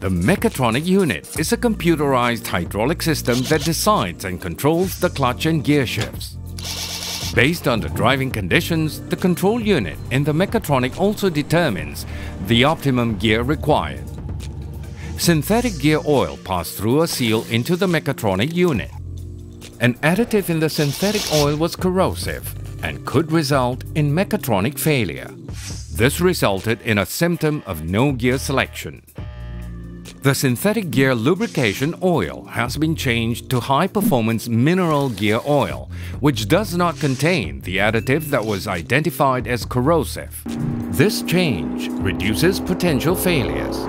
The mechatronic unit is a computerized hydraulic system that decides and controls the clutch and gear shifts. Based on the driving conditions, the control unit in the mechatronic also determines the optimum gear required. Synthetic gear oil passed through a seal into the mechatronic unit. An additive in the synthetic oil was corrosive and could result in mechatronic failure. This resulted in a symptom of no gear selection. The synthetic gear lubrication oil has been changed to high-performance mineral gear oil, which does not contain the additive that was identified as corrosive. This change reduces potential failures